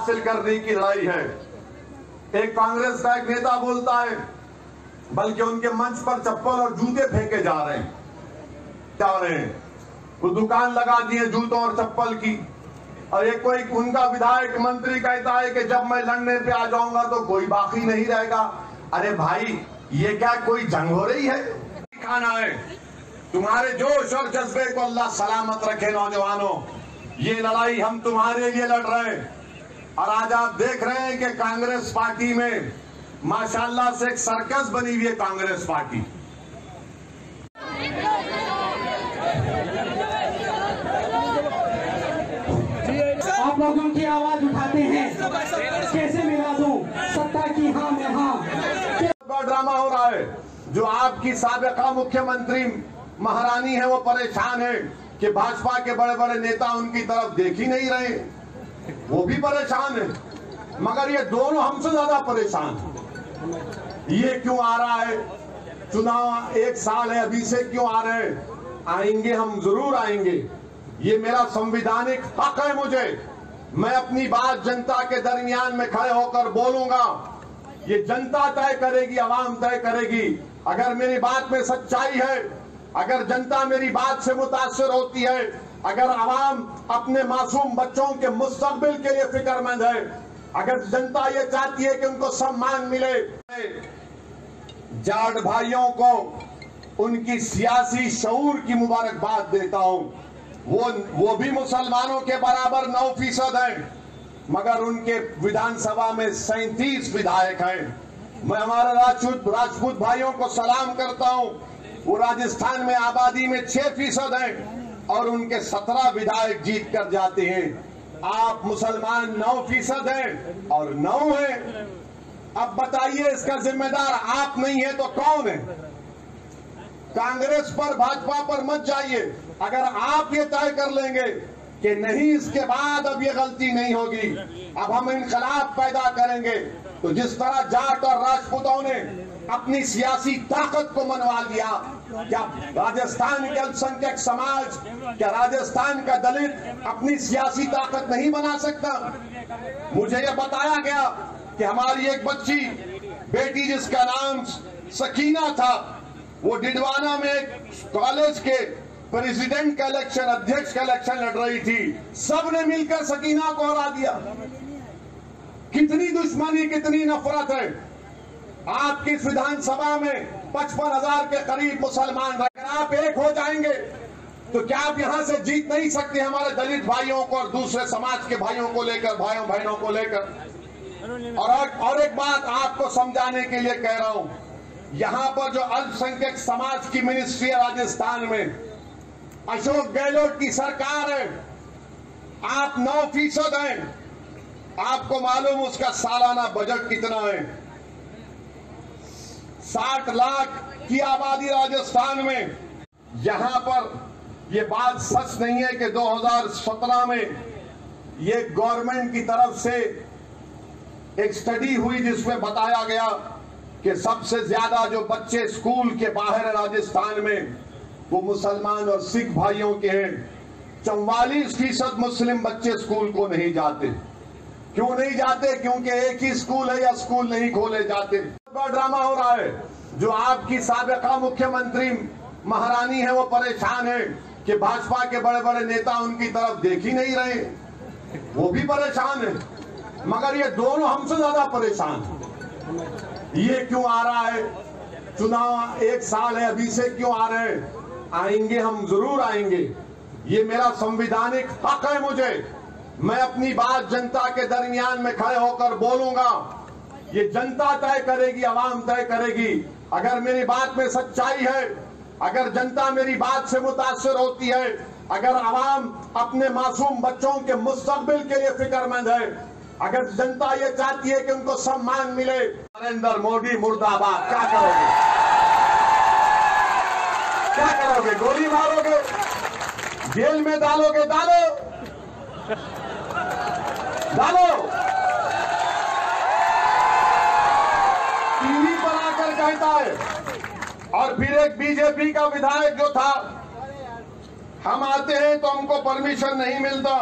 हासिल करने की लड़ाई है। एक कांग्रेस का एक नेता बोलता है, बल्कि उनके मंच पर चप्पल और जूते फेंके जा रहे हैं। जा रहे हैं। वो दुकान लगा दिए जूतों और चप्पल की। और एक कोई उनका विधायक, मंत्री कहता है कि जब मैं लड़ने पे आ जाऊँगा तो कोई बाकी नहीं रहेगा। अरे भाई, ये क्या कोई जंग हो रही है? खाना है। तुम्हारे जोश और जज्बे को अल्लाह सलामत रखे नौजवानों। ये लड़ाई हम तुम्हारे लिए लड़ रहे हैं। और आज आप देख रहे हैं कि कांग्रेस पार्टी में माशाल्लाह से एक सर्कस बनी हुई है कांग्रेस पार्टी। आप लोगों की आवाज़ उठाते हैं। कैसे मिला दूँ? सत्ता की हाँ में हाँ। बड़ा ड्रामा हो रहा है। जो आपकी सबका मुख्यमंत्री महारानी है वो परेशान है कि भाजपा के बड़े बड़े नेता उनकी तरफ़ देख ही नहीं रहे। वो भी परेशान है। मगर ये दोनों हमसे ज़्यादा परेशान हैं। ये क्यों आ रहा है? चुनाव एक साल है, अभी से क्यों आ रहे हैं? आएँगे हम, ज़रूर आएँगे। ये मेरा संविधानिक हक है मुझे। मैं अपनी बात जनता के दरमियान में खड़े होकर बोलूँगा। ये जनता तय करेगी, आवाम तय करेगी। अगर मेरी बात में सच्चाई है, अगर जनता मेरी बात से मुतासर होती है अगर आवाम अपने मासूम बच्चों के मुस्तबिल के लिए फिक्रमंद है, अगर जनता ये चाहती है कि उनको सम्मान मिले, जाट भाइयों को उनकी सियासी शूर की मुबारकबाद देता हूँ। वो वो भी मुसलमानों के बराबर नौ फ़ीसद है, मगर उनके विधानसभा में सैतीस विधायक हैं। मैं हमारे राजपूत राजपूत भाइयों को सलाम करता हूँ। वो राजस्थान में आबादी में छह फ़ीसद है और उनके सत्रह विधायक जीत कर जाते हैं। आप मुसलमान नौ फ़ीसद हैं और नौ है। अब बताइए, इसका जिम्मेदार आप नहीं है तो कौन है? कांग्रेस पर, भाजपा पर मत जाइए। अगर आप ये तय कर लेंगे कि नहीं, इसके बाद अब ये गलती नहीं होगी। अब हम इनकलाब पैदा करेंगे। तो जिस तरह जाट और राजपूतों ने अपनी सियासी ताकत को मनवा लिया। क्या राजस्थान के अल्पसंख्यक समाज, क्या राजस्थान का दलित अपनी सियासी ताकत नहीं बना सकता? मुझे यह बताया गया कि हमारी एक बच्ची, बेटी जिसका नाम सकीना था, वो डिडवाना में कॉलेज के प्रेसिडेंट का इलेक्शन, अध्यक्ष का इलेक्शन लड़ रही थी। सबने मिलकर सकीना को हरा दिया। कितनी दुश्मनी, कितनी नफरत है। आपकी विधानसभा में पचपन हज़ार के करीब मुसलमान। अगर आप एक हो जाएँगे तो क्या आप यहाँ से जीत नहीं सकते हमारे दलित भाइयों को और दूसरे समाज के भाइयों को लेकर, भाइयों बहनों को लेकर और और एक बात आपको समझाने के लिए कह रहा हूँ, यहाँ पर जो अल्पसंख्यक समाज की मिनिस्ट्री है राजस्थान में, अशोक गहलोत की सरकार है, आप नौ फ़ीसद हैं आपको मालूम उसका सालाना बजट कितना है साठ लाख की आबादी राजस्थान में। यहाँ पर ये बात सच नहीं है कि 2017 में ये गवर्नमेंट की तरफ़ से एक स्टडी हुई जिसमें बताया गया कि सबसे ज़्यादा जो बच्चे स्कूल के बाहर राजस्थान में, वो मुसलमान और सिख भाइयों के हैं। चौवालीस फ़ीसद मुस्लिम बच्चे स्कूल को नहीं जाते। क्यों नहीं जाते? क्योंकि एक ही स्कूल है या स्कूल नहीं खोले जाते। बड़ा ड्रामा हो रहा है। जो आपकी सबका मुख्यमंत्री महारानी है, वो परेशान है कि भाजपा के बड़े बड़े नेता उनकी तरफ़ देख ही नहीं रहे। वो भी परेशान है। मगर ये दोनों हमसे ज़्यादा परेशान हैं। ये क्यों आ रहा है? चुनाव एक साल है, अभी से क्यों आ रहे हैं? आएँगे हम, ज़रूर आएँगे। ये मेरा संविधानिक हक है मुझे। मैं अपनी बात जनता के दरमियान में खड़े होकर बोलूँगा। ये जनता तय करेगी, आवाम तय करेगी। अगर मेरी बात में सच्चाई है, अगर जनता मेरी बात से मुतासर होती है, अगर आवाम अपने मासूम बच्चों के मुस्तबिल के लिए फिक्रमंद है, अगर जनता ये चाहती है कि उनको सम्मान मिले, नरेंद्र मोदी मुर्दाबाद, क्या करोगे? क्या करोगे? गोली मारोगे? जेल में डालोगे? डालो। डालो। आकर आए और फिर एक बीजेपी का विधायक जो था, हम आते हैं तो हमको परमिशन नहीं मिलता।